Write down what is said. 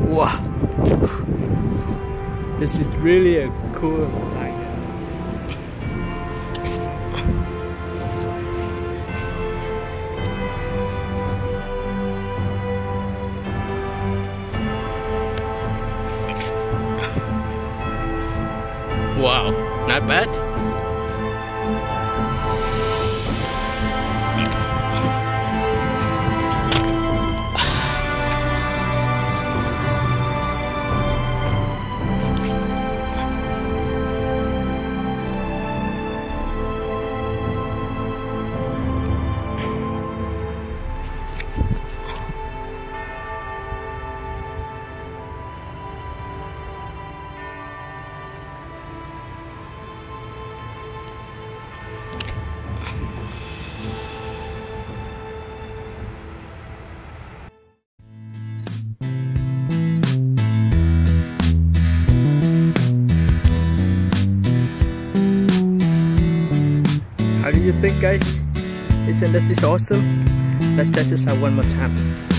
Wow, this is really a cool idea. Wow, not bad. How do you think guys? Isn't this is awesome? Let's test this out one more time.